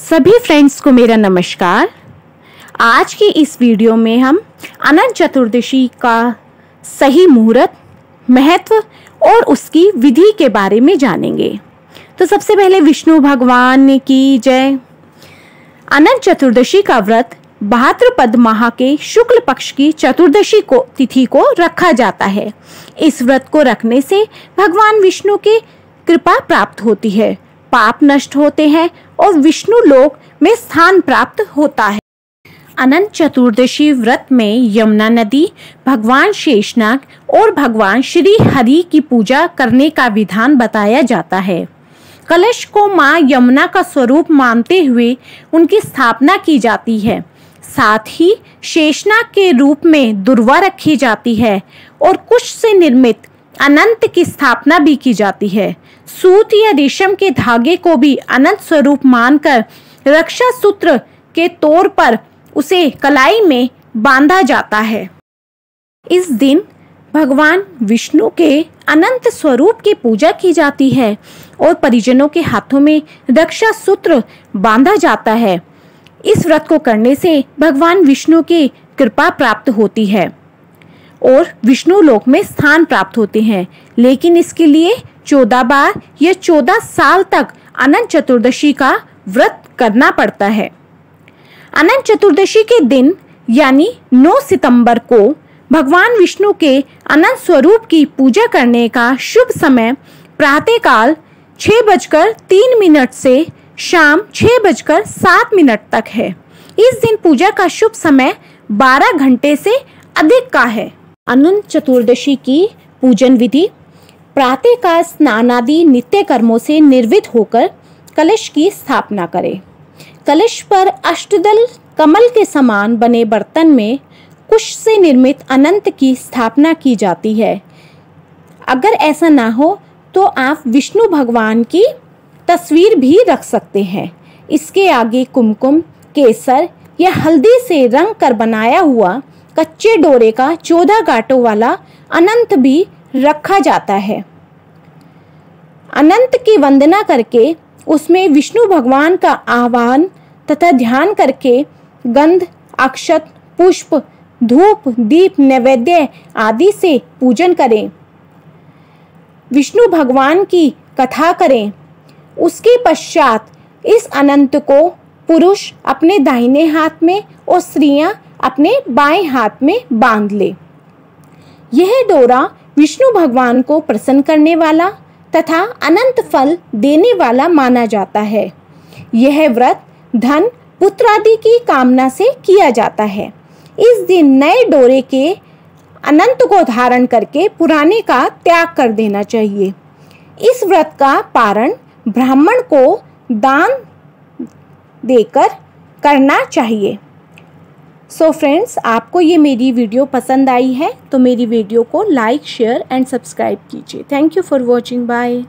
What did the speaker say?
सभी फ्रेंड्स को मेरा नमस्कार। आज की इस वीडियो में हम अनंत चतुर्दशी का सही मुहूर्त, महत्व और उसकी विधि के बारे में जानेंगे। तो सबसे पहले विष्णु भगवान की जय। अनंत चतुर्दशी का व्रत भाद्रपद माह के शुक्ल पक्ष की चतुर्दशी को, तिथि को रखा जाता है। इस व्रत को रखने से भगवान विष्णु की कृपा प्राप्त होती है। पाप नष्ट होते हैं और विष्णु लोक में स्थान प्राप्त होता है। अनंत चतुर्दशी व्रत में यमुना नदी, भगवान शेषनाग और भगवान श्री हरि की पूजा करने का विधान बताया जाता है। कलश को माँ यमुना का स्वरूप मानते हुए उनकी स्थापना की जाती है। साथ ही शेषनाग के रूप में दुर्वा रखी जाती है और कुश से निर्मित अनंत की स्थापना भी की जाती है। सूत या रेशम के धागे को भी अनंत स्वरूप मानकर रक्षा सूत्र के तौर पर उसे कलाई में बांधा जाता है। इस दिन भगवान विष्णु के अनंत स्वरूप की पूजा की जाती है और परिजनों के हाथों में रक्षा सूत्र बांधा जाता है। इस व्रत को करने से भगवान विष्णु की कृपा प्राप्त होती है। और विष्णु लोक में स्थान प्राप्त होते हैं। लेकिन इसके लिए चौदह बार या चौदह साल तक अनंत चतुर्दशी का व्रत करना पड़ता है। अनंत चतुर्दशी के दिन, यानी 9 सितंबर को, भगवान विष्णु के अनंत स्वरूप की पूजा करने का शुभ समय प्रातःकाल छः बजकर तीन मिनट से शाम छः बजकर सात मिनट तक है। इस दिन पूजा का शुभ समय बारह घंटे से अधिक का है। अनंत चतुर्दशी की पूजन विधि, प्रातः का स्नानादि नित्य कर्मों से निर्वित होकर कलश की स्थापना करें। कलश पर अष्टदल कमल के समान बने बर्तन में कुश से निर्मित अनंत की स्थापना की जाती है। अगर ऐसा ना हो तो आप विष्णु भगवान की तस्वीर भी रख सकते हैं। इसके आगे कुमकुम, केसर या हल्दी से रंग कर बनाया हुआ कच्चे डोरे का चौदह गाटों वाला अनंत भी रखा जाता है। अनंत की वंदना करके उसमें विष्णु भगवान का आह्वान तथा ध्यान करके गंध, अक्षत, पुष्प, धूप, दीप, नैवेद्य आदि से पूजन करें। विष्णु भगवान की कथा करें। उसके पश्चात इस अनंत को पुरुष अपने दाहिने हाथ में और स्त्रियाँ अपने बाएँ हाथ में बाँध ले। यह डोरा विष्णु भगवान को प्रसन्न करने वाला तथा अनंत फल देने वाला माना जाता है। यह व्रत धन, पुत्र आदि की कामना से किया जाता है। इस दिन नए डोरे के अनंत को धारण करके पुराने का त्याग कर देना चाहिए। इस व्रत का पारण ब्राह्मण को दान देकर करना चाहिए। सो so फ्रेंड्स आपको ये मेरी वीडियो पसंद आई है तो मेरी वीडियो को लाइक शेयर एंड सब्सक्राइब कीजिए। Thank you for watching bye